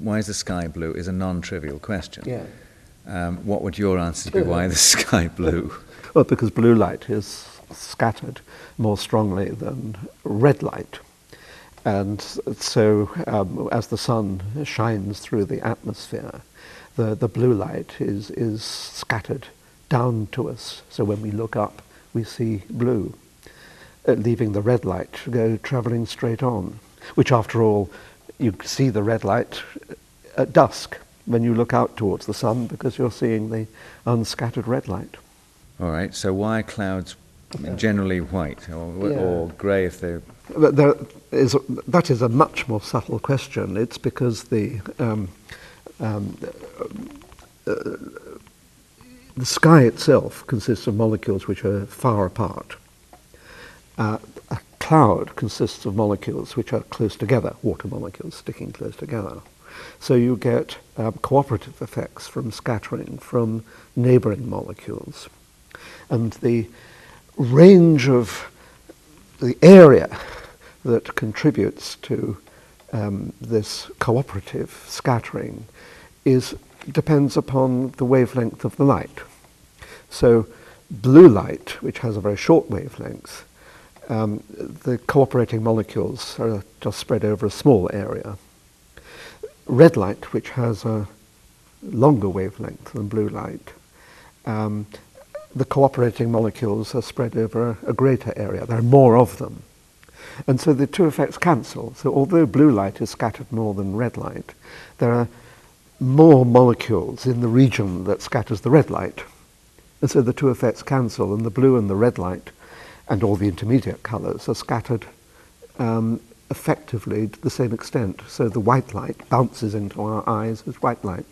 why is the sky blue is a non-trivial question. Yeah. Um, what would your answer be? Why the sky blue? Well, because blue light is scattered more strongly than red light. And so, um, as the sun shines through the atmosphere, the, the blue light is, is scattered down to us. So when we look up, we see blue, uh, leaving the red light to go travelling straight on, which, after all, you see the red light at dusk when you look out towards the sun because you're seeing the unscattered red light. All right, so why are clouds generally white or, yeah. or grey if they're. But there is, that is a much more subtle question. It's because the, um, um, uh, the sky itself consists of molecules which are far apart. Uh, a cloud consists of molecules which are close together, water molecules sticking close together. So you get um, cooperative effects from scattering from neighboring molecules. And the range of the area that contributes to um, this cooperative scattering is depends upon the wavelength of the light. So blue light, which has a very short wavelength, um, the cooperating molecules are just spread over a small area. Red light, which has a longer wavelength than blue light, um, the cooperating molecules are spread over a, a greater area. There are more of them. And so the two effects cancel. So although blue light is scattered more than red light, there are more molecules in the region that scatters the red light. And so the two effects cancel, and the blue and the red light and all the intermediate colours are scattered um, effectively to the same extent. So the white light bounces into our eyes as white light.